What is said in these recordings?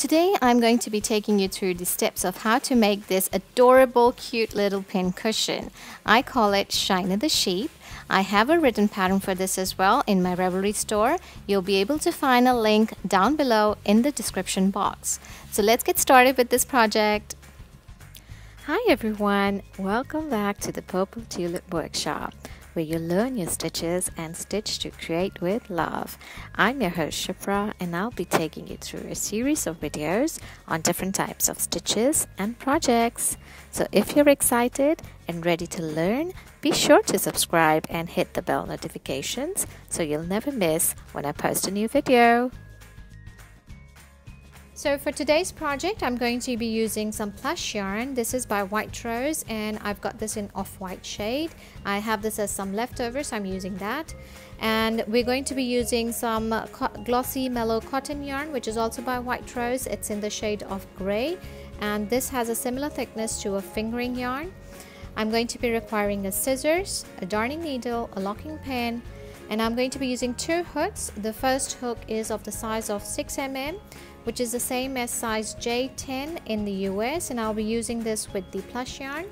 Today I'm going to be taking you through the steps of how to make this adorable cute little pin cushion. I call it Shaina the Sheep. I have a written pattern for this as well in my Ravelry store. You'll be able to find a link down below in the description box. So let's get started with this project. Hi everyone, welcome back to the Purple Tulip Workshop where you learn your stitches and stitch to create with love. I'm your host Shipra and I'll be taking you through a series of videos on different types of stitches and projects. So if you're excited and ready to learn, be sure to subscribe and hit the bell notifications so you'll never miss when I post a new video. So for today's project, I'm going to be using some plush yarn. This is by White Rose and I've got this in off-white shade. I have this as some leftovers, so I'm using that. And we're going to be using some glossy mellow cotton yarn, which is also by White Rose. It's in the shade of gray and this has a similar thickness to a fingering yarn. I'm going to be requiring a scissors, a darning needle, a locking pin, and I'm going to be using two hooks. The first hook is of the size of 6 mm which is the same as size J10 in the US and I'll be using this with the plush yarn.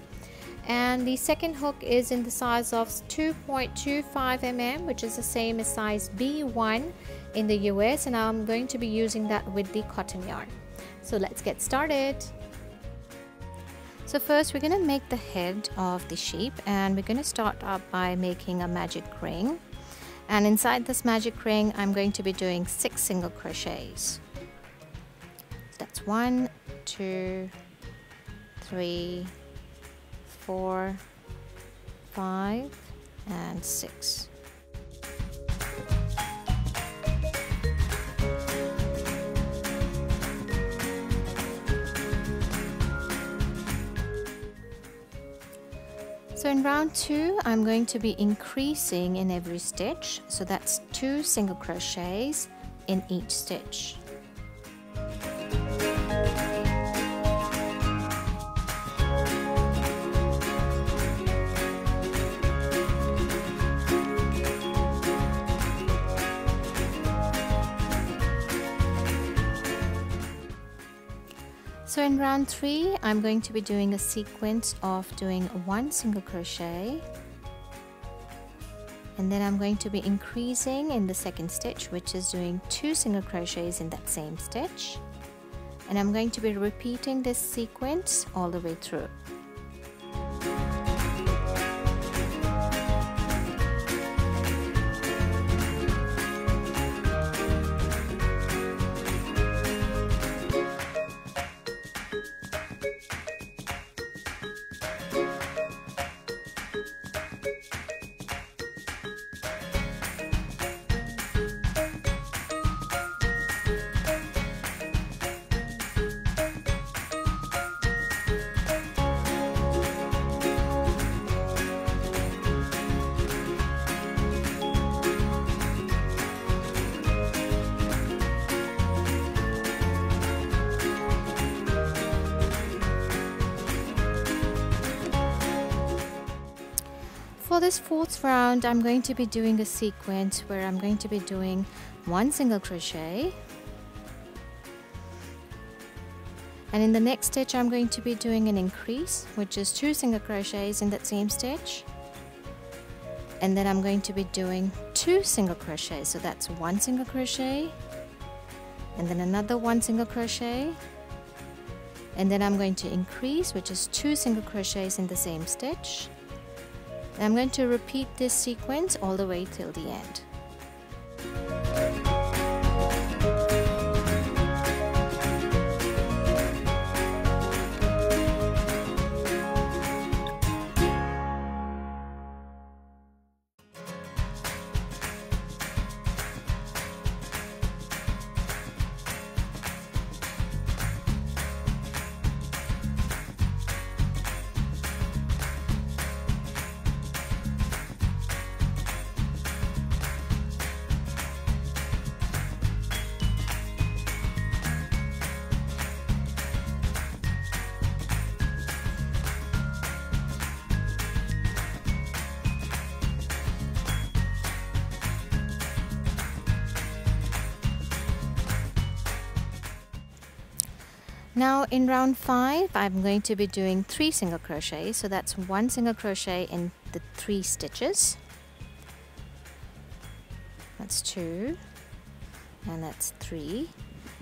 And the second hook is in the size of 2.25 mm which is the same as size B1 in the US and I'm going to be using that with the cotton yarn. So let's get started. So first we're going to make the head of the sheep and we're going to start up by making a magic ring. And inside this magic ring I'm going to be doing six single crochets that's one, two, three, four, five, and six. So in round two, I'm going to be increasing in every stitch. So that's two single crochets in each stitch. So in round 3 I'm going to be doing a sequence of doing one single crochet and then I'm going to be increasing in the second stitch which is doing two single crochets in that same stitch and I'm going to be repeating this sequence all the way through. This fourth round I'm going to be doing a sequence where I'm going to be doing one single crochet. And in the next stitch I'm going to be doing an increase which is two single crochets in that same stitch. And then I'm going to be doing two single crochets so that's one single crochet and then another one single crochet. And then I'm going to increase which is two single crochets in the same stitch I'm going to repeat this sequence all the way till the end. Now in round 5 I'm going to be doing 3 single crochets. so that's 1 single crochet in the 3 stitches. That's 2 and that's 3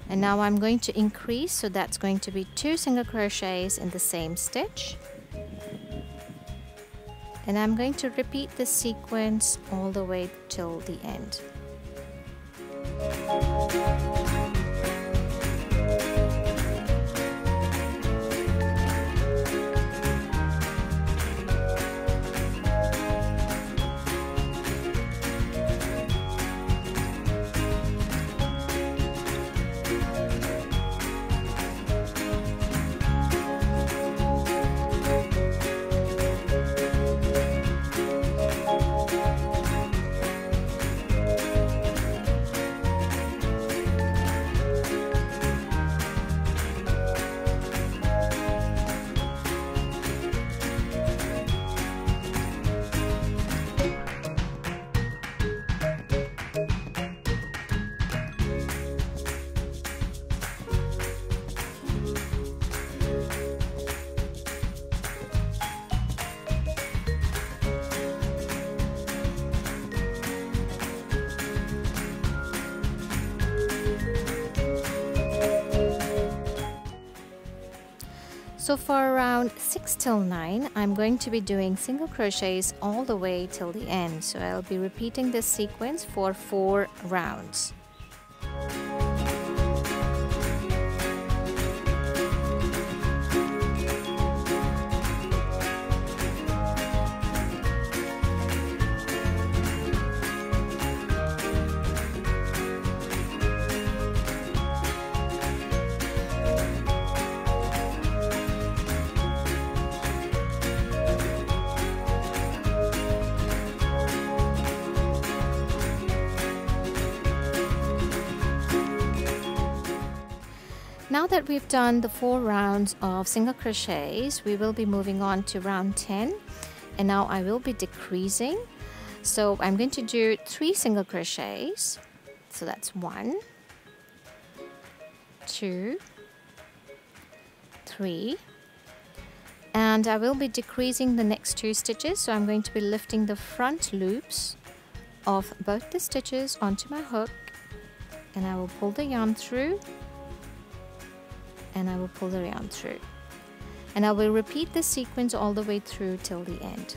and now I'm going to increase. So that's going to be 2 single crochets in the same stitch. And I'm going to repeat this sequence all the way till the end. So for around 6 till 9, I'm going to be doing single crochets all the way till the end. So I'll be repeating this sequence for 4 rounds. Now that we've done the four rounds of single crochets, we will be moving on to round 10 and now I will be decreasing. So I'm going to do three single crochets. So that's one, two, three, and I will be decreasing the next two stitches. So I'm going to be lifting the front loops of both the stitches onto my hook and I will pull the yarn through and I will pull the yarn through. And I will repeat this sequence all the way through till the end.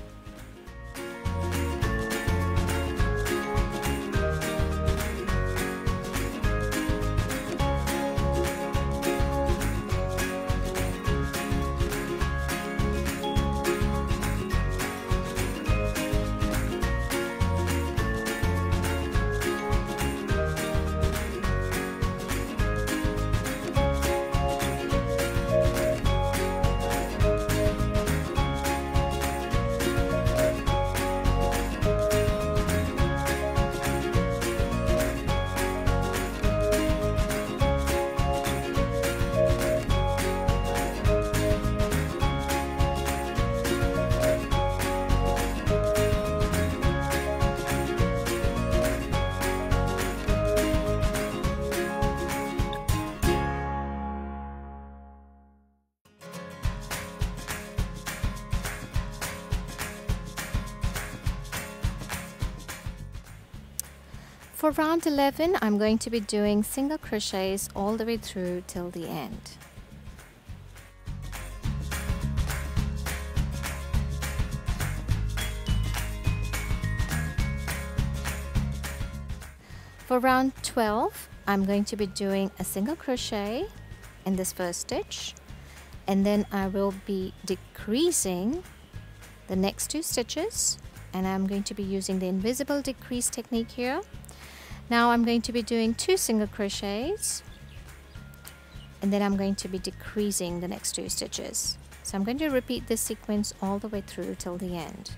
For round 11, I'm going to be doing single crochets all the way through till the end. For round 12, I'm going to be doing a single crochet in this first stitch and then I will be decreasing the next two stitches and I'm going to be using the invisible decrease technique here now I'm going to be doing two single crochets and then I'm going to be decreasing the next two stitches. So I'm going to repeat this sequence all the way through till the end.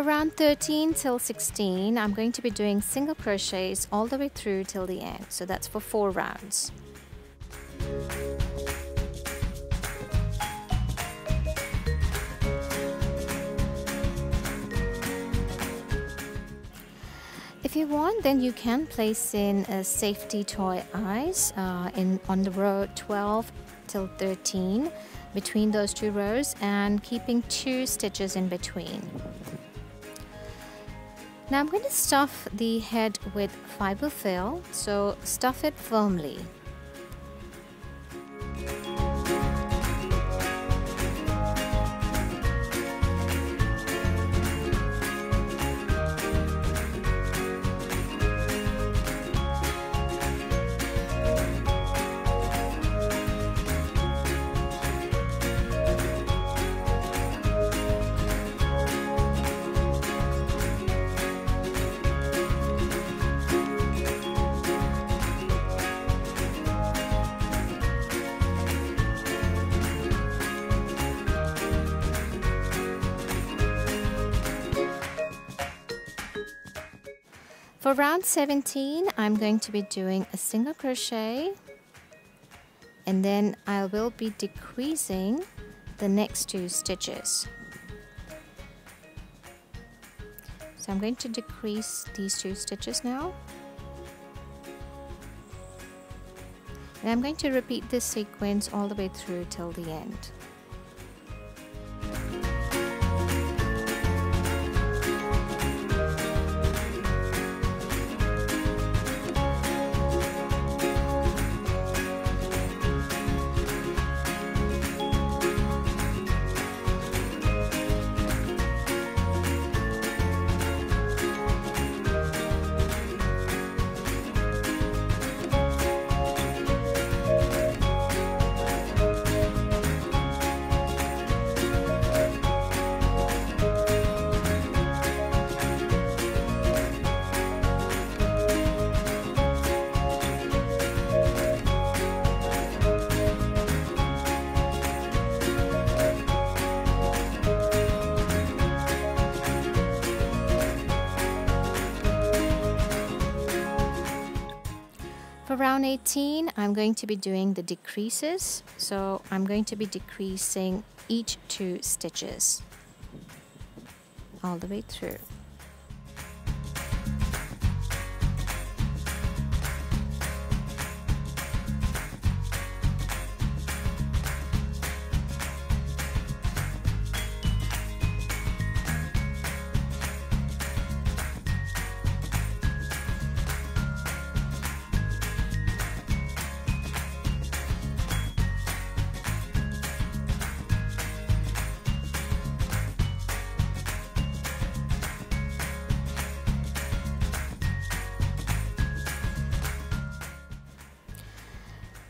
For round 13 till 16, I'm going to be doing single crochets all the way through till the end. So that's for four rounds. If you want, then you can place in a safety toy eyes uh, in on the row 12 till 13 between those two rows and keeping two stitches in between. Now I'm going to stuff the head with fiber fill, so stuff it firmly. For round 17, I'm going to be doing a single crochet and then I will be decreasing the next two stitches. So I'm going to decrease these two stitches now. And I'm going to repeat this sequence all the way through till the end. Round 18, I'm going to be doing the decreases. So I'm going to be decreasing each two stitches all the way through.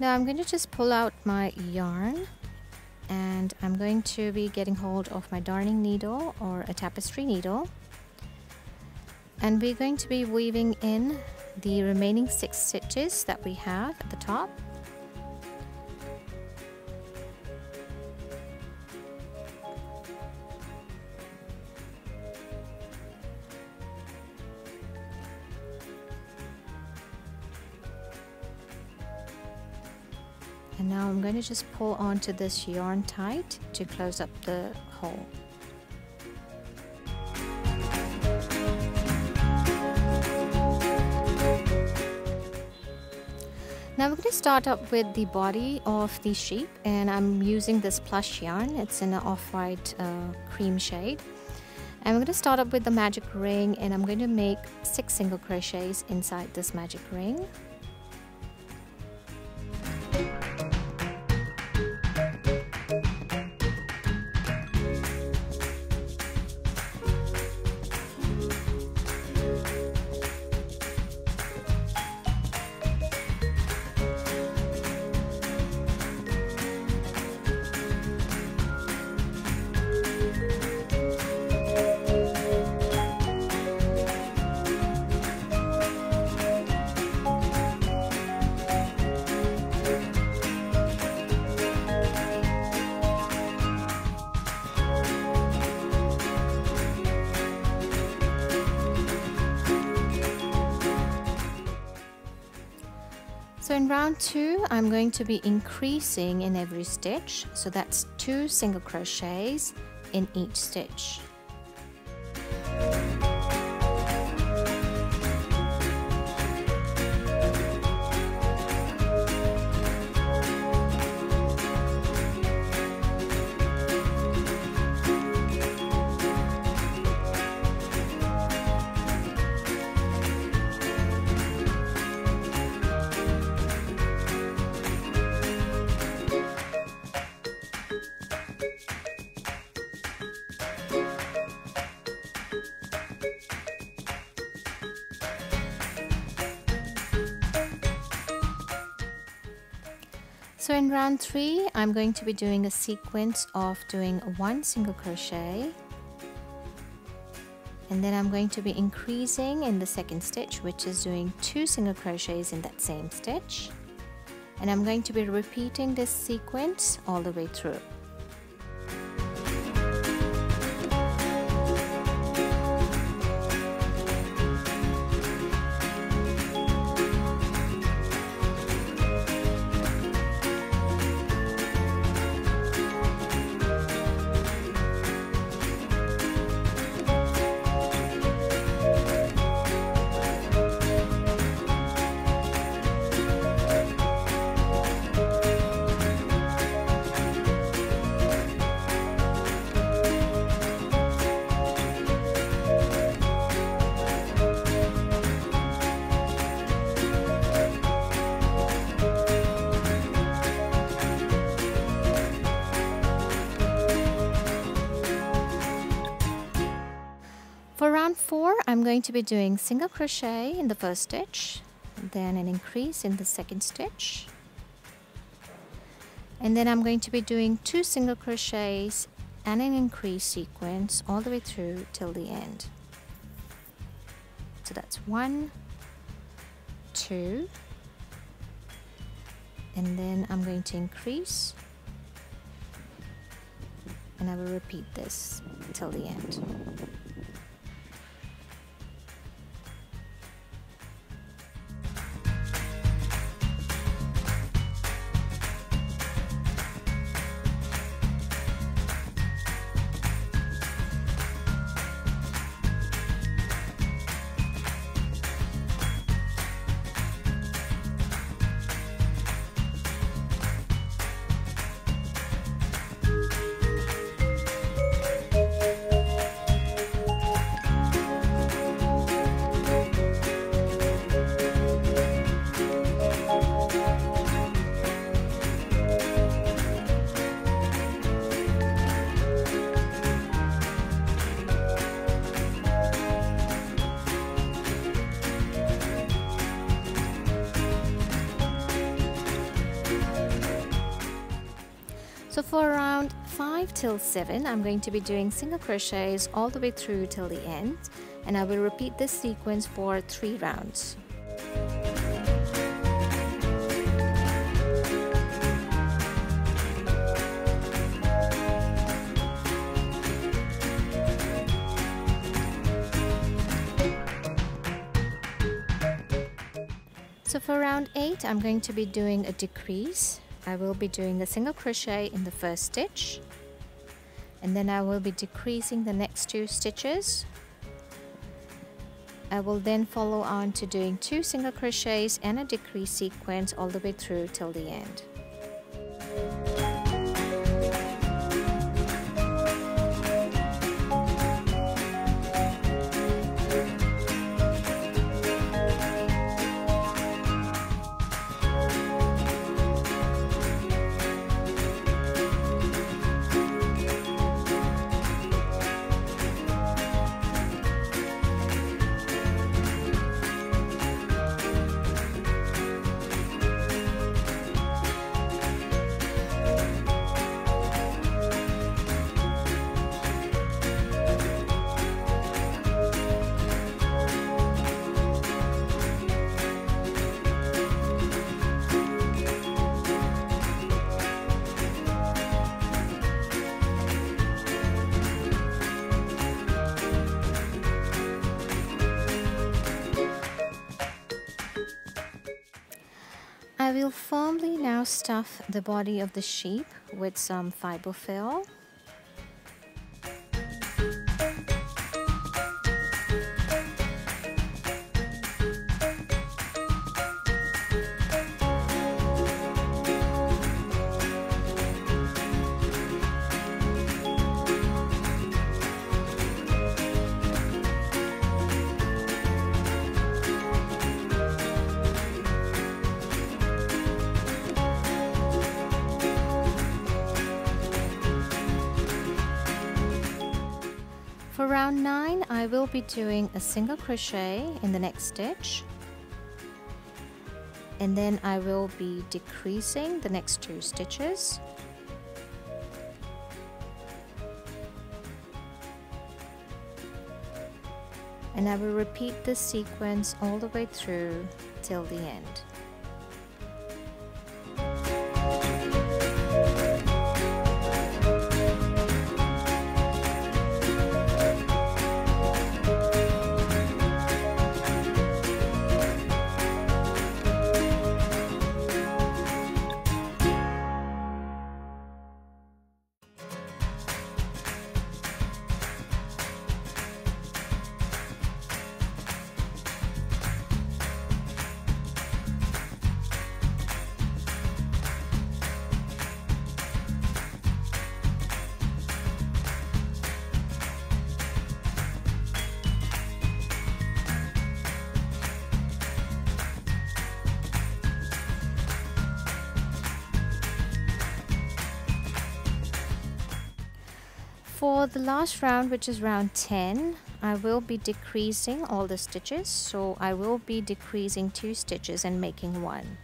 Now I'm going to just pull out my yarn and I'm going to be getting hold of my darning needle or a tapestry needle and we're going to be weaving in the remaining six stitches that we have at the top I'm going to just pull onto this yarn tight to close up the hole. Now we're going to start up with the body of the sheep and I'm using this plush yarn. It's in an off-white uh, cream shade. And we're going to start up with the magic ring and I'm going to make six single crochets inside this magic ring. So in round 2 I'm going to be increasing in every stitch so that's 2 single crochets in each stitch. 3 I'm going to be doing a sequence of doing one single crochet and then I'm going to be increasing in the second stitch which is doing two single crochets in that same stitch and I'm going to be repeating this sequence all the way through. I'm going to be doing single crochet in the first stitch then an increase in the second stitch. And then I'm going to be doing two single crochets and an increase sequence all the way through till the end. So that's one two and then I'm going to increase. And I will repeat this till the end for around 5 till 7 I'm going to be doing single crochets all the way through till the end and I will repeat this sequence for 3 rounds. So for round 8 I'm going to be doing a decrease I will be doing a single crochet in the first stitch and then I will be decreasing the next two stitches. I will then follow on to doing two single crochets and a decrease sequence all the way through till the end stuff the body of the sheep with some fiberfill round 9 I will be doing a single crochet in the next stitch and then I will be decreasing the next two stitches and I will repeat this sequence all the way through till the end. For the last round, which is round 10, I will be decreasing all the stitches. So I will be decreasing two stitches and making one.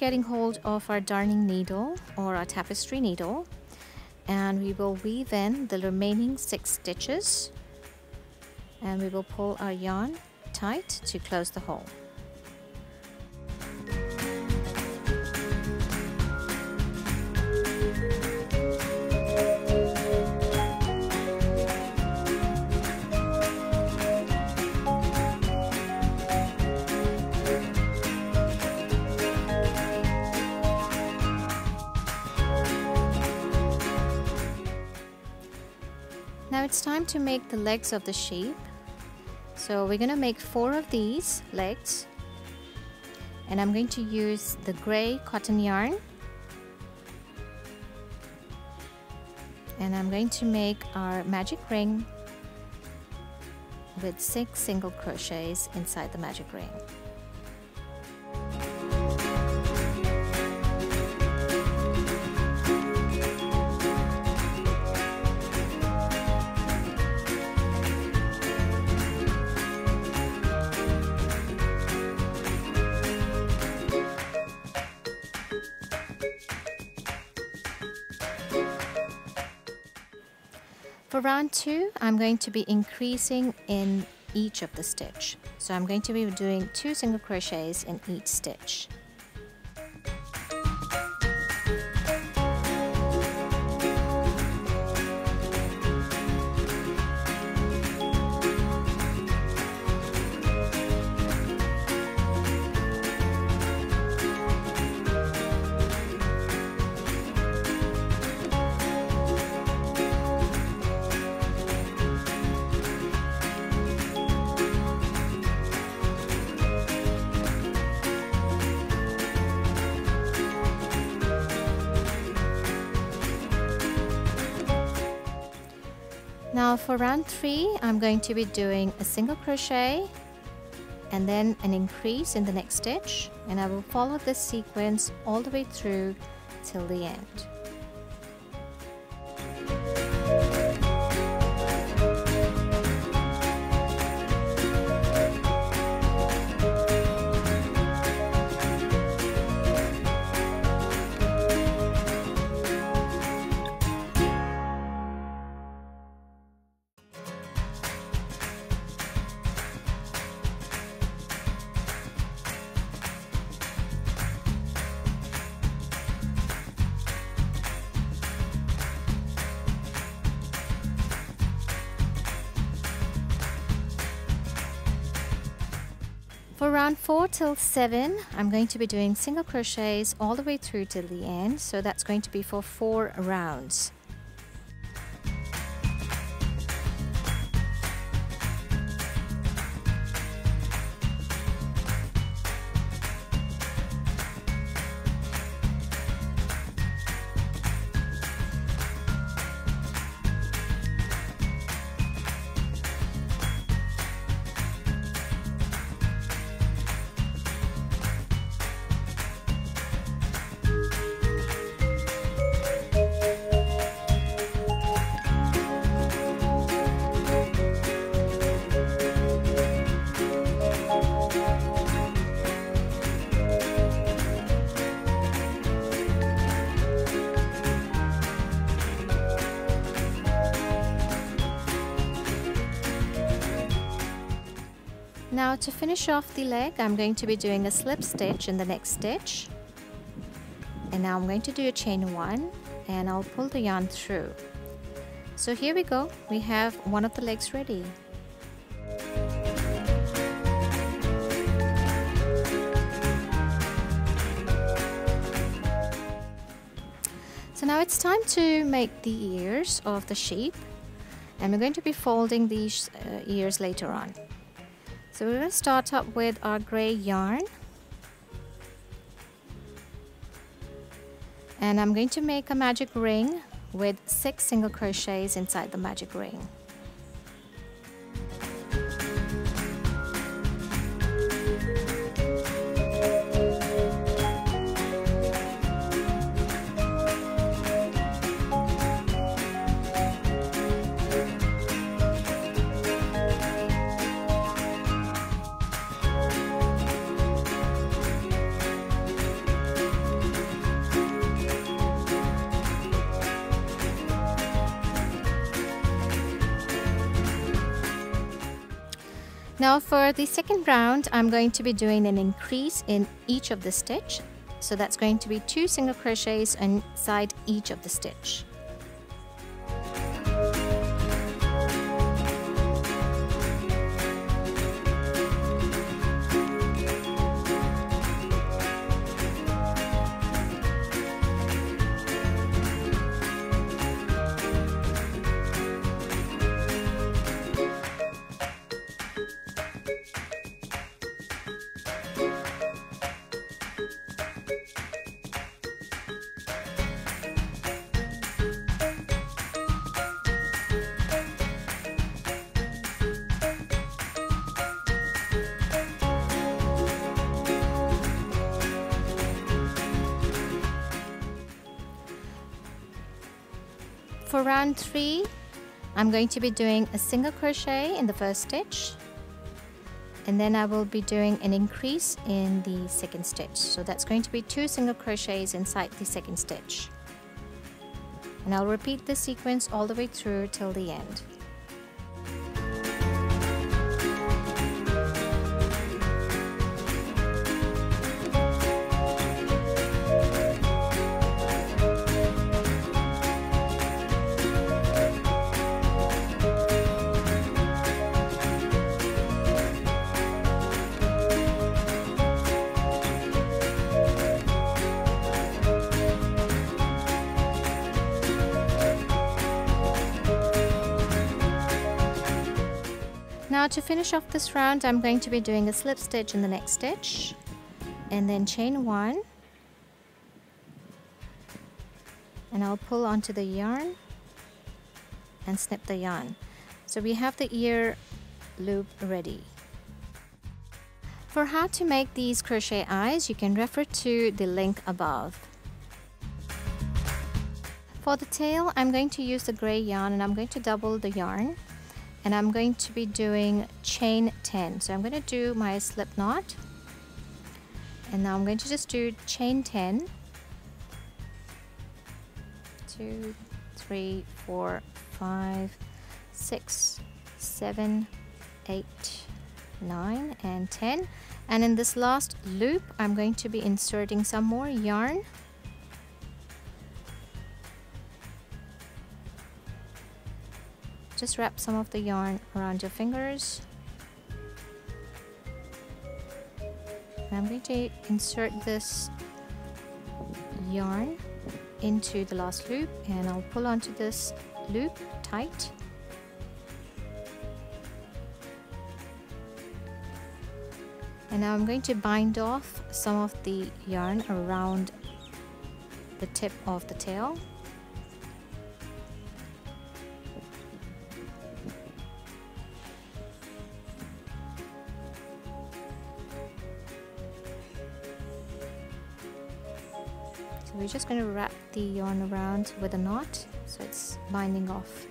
Getting hold of our darning needle or our tapestry needle and we will weave in the remaining six stitches and we will pull our yarn tight to close the hole. It's time to make the legs of the sheep. So we're going to make four of these legs. And I'm going to use the gray cotton yarn. And I'm going to make our magic ring with six single crochets inside the magic ring. For round two, I'm going to be increasing in each of the stitch. So I'm going to be doing two single crochets in each stitch. For round three I'm going to be doing a single crochet and then an increase in the next stitch and I will follow this sequence all the way through till the end For round 4 till 7, I'm going to be doing single crochets all the way through till the end. So that's going to be for 4 rounds. Finish off the leg, I'm going to be doing a slip stitch in the next stitch. And now I'm going to do a chain one and I'll pull the yarn through. So here we go, we have one of the legs ready. So now it's time to make the ears of the sheep and we're going to be folding these uh, ears later on. So we're going to start up with our gray yarn. And I'm going to make a magic ring with six single crochets inside the magic ring. Now for the second round, I'm going to be doing an increase in each of the stitch. So that's going to be two single crochets inside each of the stitch. For round 3, I'm going to be doing a single crochet in the first stitch and then I will be doing an increase in the second stitch. So that's going to be two single crochets inside the second stitch. And I'll repeat this sequence all the way through till the end. To finish off this round, I'm going to be doing a slip stitch in the next stitch and then chain one and I'll pull onto the yarn and snip the yarn. So we have the ear loop ready. For how to make these crochet eyes, you can refer to the link above. For the tail, I'm going to use the gray yarn and I'm going to double the yarn and I'm going to be doing chain 10. So I'm going to do my slip knot. And now I'm going to just do chain 10 2 3 4 5 6 7 8 9 and 10 and in this last loop I'm going to be inserting some more yarn just wrap some of the yarn around your fingers. I'm going to insert this yarn into the last loop and I'll pull onto this loop tight. And now I'm going to bind off some of the yarn around the tip of the tail we're just going to wrap the yarn around with a knot so it's binding off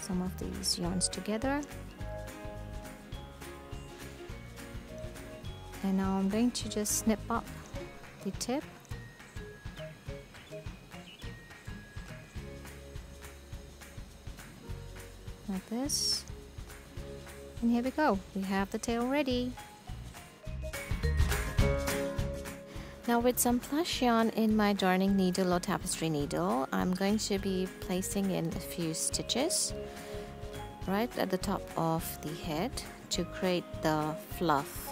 some of these yarns together. And now I'm going to just snip up the tip. Like this. And here we go. We have the tail ready Now with some plush yarn in my darning needle or tapestry needle, I'm going to be placing in a few stitches right at the top of the head to create the fluff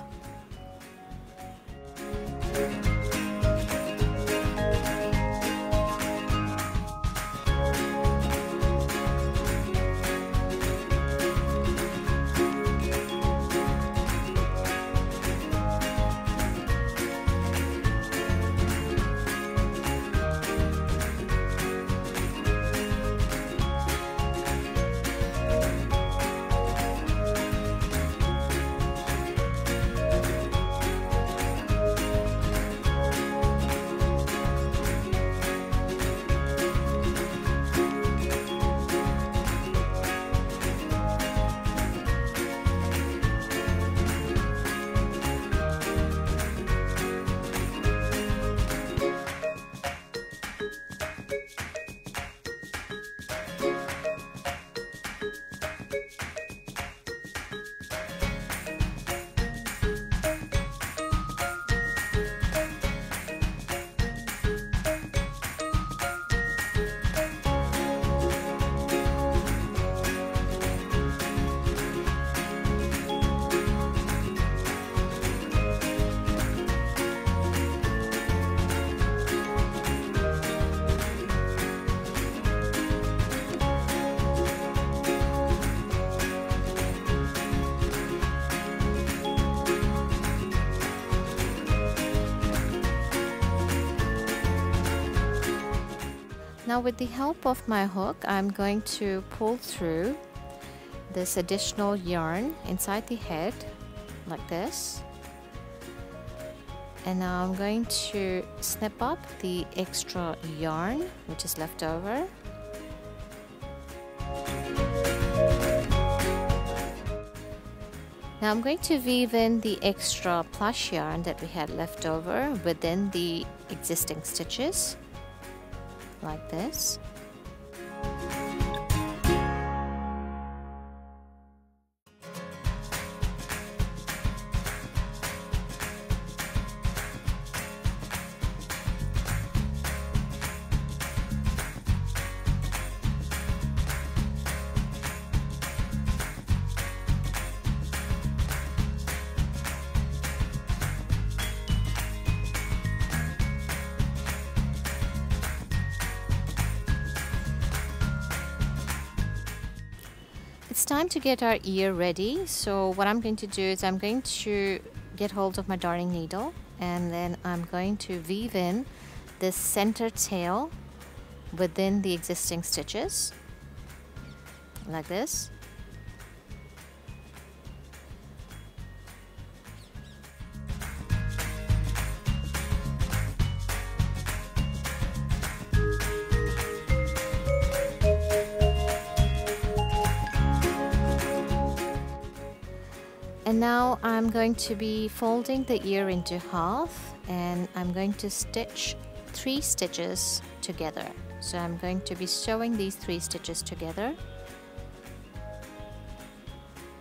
Now with the help of my hook, I'm going to pull through this additional yarn inside the head like this. And now I'm going to snip up the extra yarn which is left over. Now I'm going to weave in the extra plush yarn that we had left over within the existing stitches like this. Time to get our ear ready. So what I'm going to do is I'm going to get hold of my darning needle and then I'm going to weave in this center tail within the existing stitches like this Now I'm going to be folding the ear into half and I'm going to stitch three stitches together. So I'm going to be sewing these three stitches together.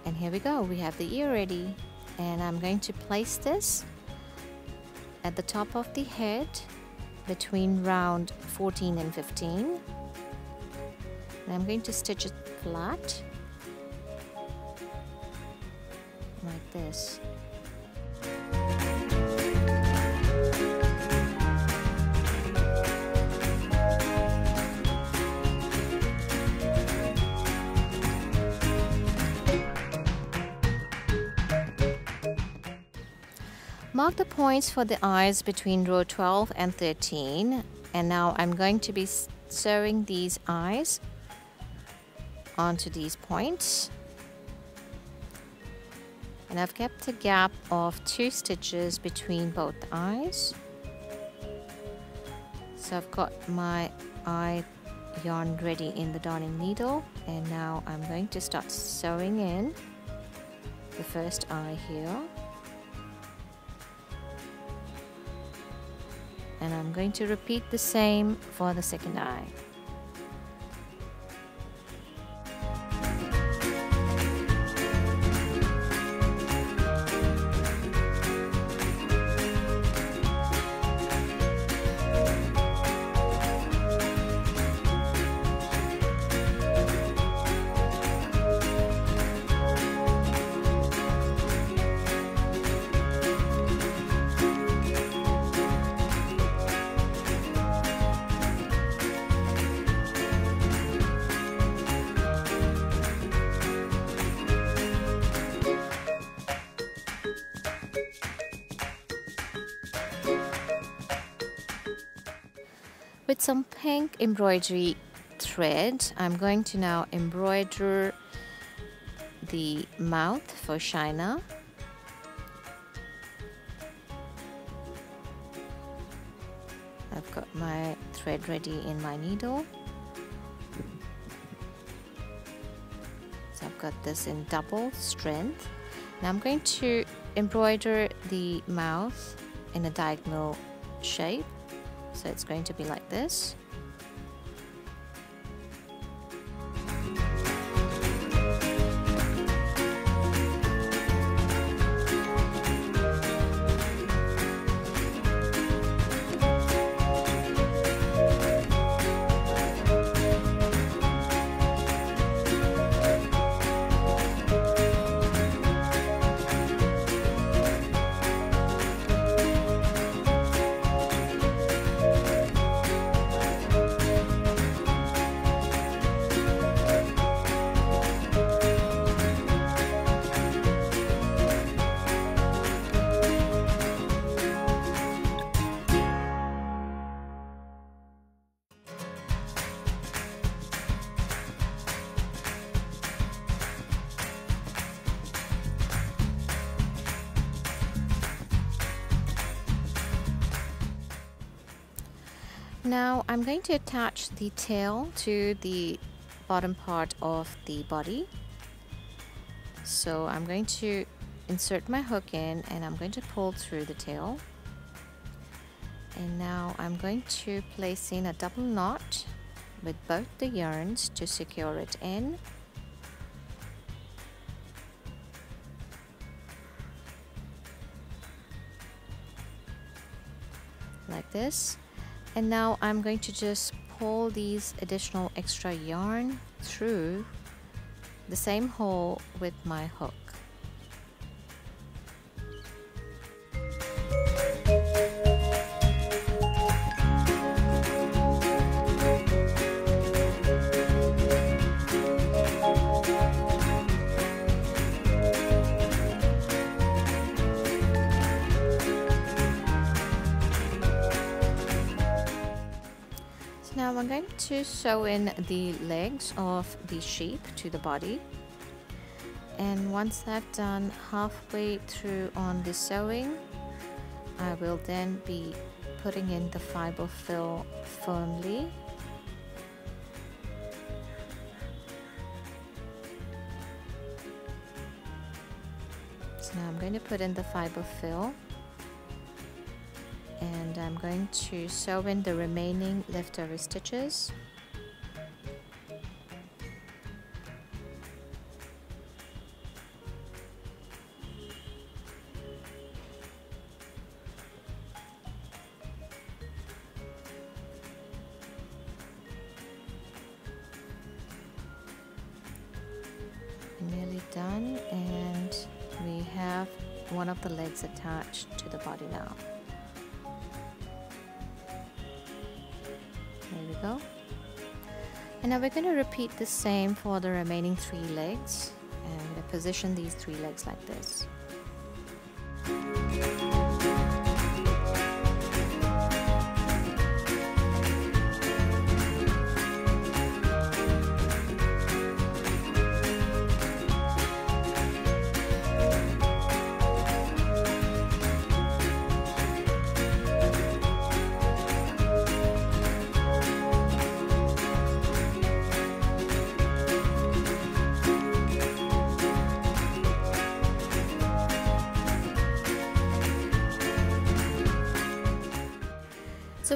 And here we go, we have the ear ready. And I'm going to place this at the top of the head between round 14 and 15. And I'm going to stitch it flat like this. Mark the points for the eyes between row 12 and 13 and now I'm going to be sewing these eyes onto these points and I've kept a gap of two stitches between both eyes. So I've got my eye yarn ready in the darning needle. And now I'm going to start sewing in the first eye here. And I'm going to repeat the same for the second eye some pink embroidery thread, I'm going to now embroider the mouth for Shaina. I've got my thread ready in my needle. So I've got this in double strength. Now I'm going to embroider the mouth in a diagonal shape so it's going to be like this. Now I'm going to attach the tail to the bottom part of the body. So I'm going to insert my hook in and I'm going to pull through the tail. And now I'm going to place in a double knot with both the yarns to secure it in. Like this and now I'm going to just pull these additional extra yarn through the same hole with my hook now I'm going to sew in the legs of the sheep to the body. And once I've done halfway through on the sewing I will then be putting in the fiber fill firmly. So now I'm going to put in the fiber fill and I'm going to sew in the remaining leftover stitches. Nearly done and we have one of the legs attached to the body now there we go. And now we're going to repeat the same for the remaining three legs and position these three legs like this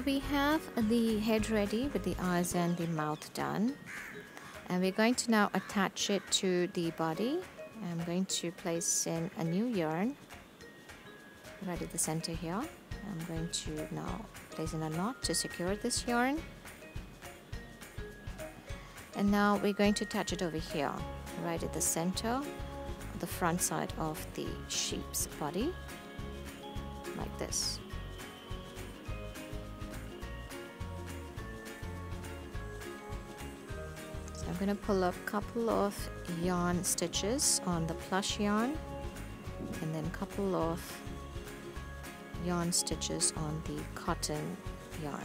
We have the head ready with the eyes and the mouth done. And we're going to now attach it to the body. I'm going to place in a new yarn right at the center here. I'm going to now place in a knot to secure this yarn. And now we're going to attach it over here, right at the center, the front side of the sheep's body, like this. I'm going to pull up a couple of yarn stitches on the plush yarn and then a couple of yarn stitches on the cotton yarn.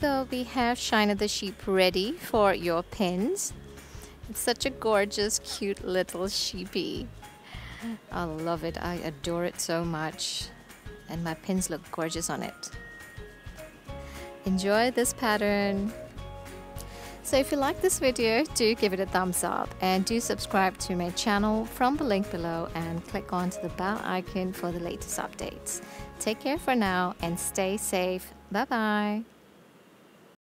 So we have Shaina the sheep ready for your pins. It's such a gorgeous, cute little sheepy. I love it, I adore it so much. And my pins look gorgeous on it. Enjoy this pattern. So if you like this video, do give it a thumbs up and do subscribe to my channel from the link below and click onto the bell icon for the latest updates. Take care for now and stay safe. Bye bye.